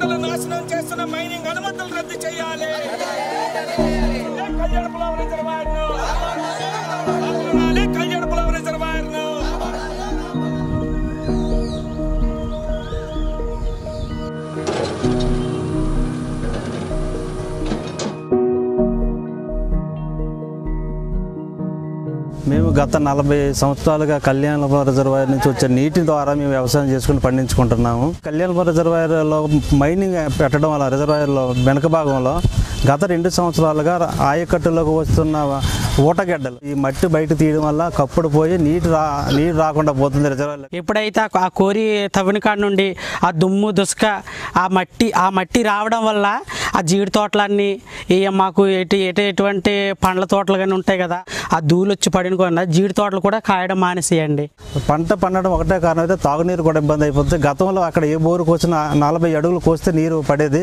నాశనం చేస్తున్న మైనింగ్ అనుమతులు రద్దు చేయాలి. కళ్యాణపురం మేము గత నలభై సంవత్సరాలుగా కళ్యాణపురం రిజర్వాయర్ నుంచి వచ్చే నీటి ద్వారా మేము వ్యవసాయం చేసుకుని పండించుకుంటున్నాము. కళ్యాణపురం రిజర్వాయర్లో మైనింగ్ పెట్టడం వల్ల రిజర్వాయర్లో వెనక భాగంలో గత రెండు సంవత్సరాలుగా ఆయకట్టులోకి వస్తున్న ఊటగడ్డలు ఈ మట్టి బయట తీయడం వల్ల కప్పుడు పోయి నీటి రా నీరు రాకుండా పోతుంది రిజర్వాయర్. ఎప్పుడైతే ఆ- కోరి తవ్విన కాడ నుండి ఆ దుమ్ము దుసుక ఆ మట్టి ఆ మట్టి రావడం వల్ల ఆ జీడి తోటలన్నీ ఈ మాకు ఎటు ఎటు ఎటువంటి పండ్ల తోటలు కానీ ఉంటాయి కదా ఆ ధూళి వచ్చి పడిన కూడా జీడి తోటలు కూడా కాయడం మానేసేయండి. పంట పండడం ఒకటే కారణం అయితే తాగునీరు కూడా ఇబ్బంది అయిపోతుంది గతంలో అక్కడ ఏ బోరు కోసినా నలభై అడుగులు కోస్తే నీరు పడేది.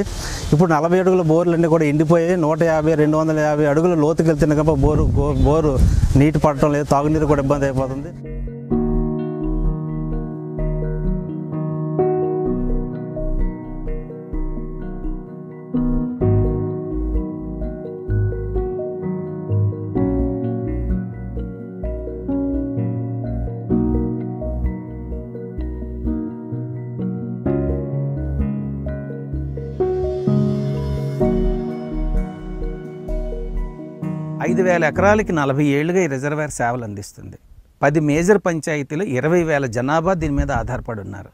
ఇప్పుడు నలభై అడుగుల బోర్లన్నీ కూడా ఎండిపోయి నూట యాభై రెండు వందల యాభై అడుగులు లోతుకి బోరు బోరు నీటి పడటం లేదు తాగునీరు కూడా ఇబ్బంది అయిపోతుంది. ఐదు వేల ఎకరాలకి నలభై ఏళ్ళుగా ఈ రిజర్వాయర్ సేవలు అందిస్తుంది. పది మేజర్ పంచాయతీలు ఇరవై వేల జనాభా దీని మీద ఆధారపడి ఉన్నారు.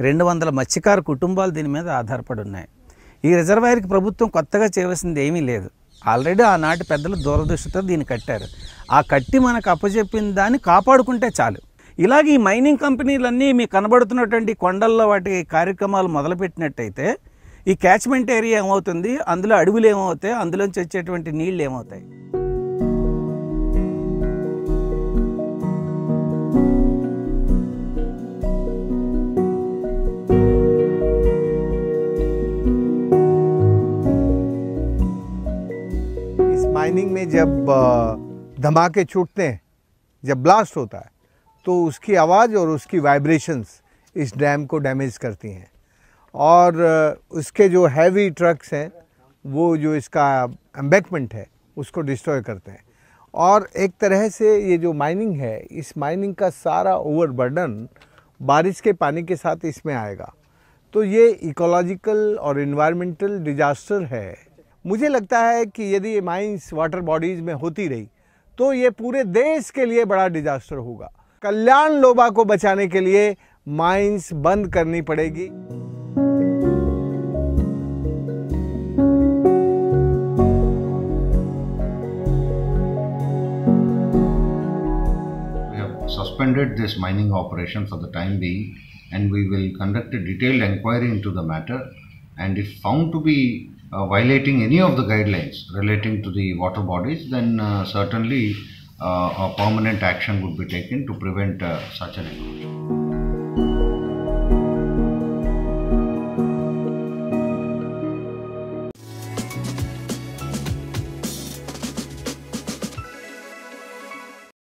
రెండు వందల మత్స్యకార కుటుంబాలు దీని మీద ఆధారపడి ఉన్నాయి. ఈ రిజర్వాయర్కి ప్రభుత్వం కొత్తగా చేయవలసింది ఏమీ లేదు. ఆల్రెడీ ఆనాటి పెద్దలు దూరదృష్టితో దీన్ని కట్టారు. ఆ కట్టి మనకు అప్పచెప్పిన దాన్ని కాపాడుకుంటే చాలు. ఇలాగే ఈ మైనింగ్ కంపెనీలన్నీ మీకు కనబడుతున్నటువంటి కొండల్లో వాటి కార్యక్రమాలు మొదలుపెట్టినట్టయితే ఈ క్యాచ్మెంట్ ఏరియా ఏమవుతుంది? అందులో అడవులు ఏమవుతాయి? అందులోంచి వచ్చేటువంటి నీళ్ళు ఏమవుతాయి? माइनिंग में जब धमाके छूटते हैं, जब ब्लास्ट होता है तो उसकी आवाज़ और उसकी वाइब्रेशंस इस डैम को डैमेज करती हैं। और उसके जो हैवी ट्रक्स हैं, वो जो इसका एम्बैकमेंट है, उसको डिस्ट्रॉय करते हैं। और एक तरह से ये जो माइनिंग है, इस माइनिंग का सारा ओवरबर्डन बारिश के पानी के साथ इसमें आएगा। तो ये इकोलॉजिकल और इन्वायरमेंटल डिजास्टर है। मुझे लगता है कि यदि ये माइंस वाटर बॉडीज में होती रही तो ये पूरे देश के लिए बड़ा डिजास्टर होगा कल्याण लोबा को बचाने के लिए माइंस बंद करनी पड़ेगी suspended this mining operation for the time being and we will conduct a detailed inquiry into the matter and if found to be uh, violating any of the guidelines relating to the water bodies then uh, certainly uh, a permanent action would be taken to prevent uh, such an erosion.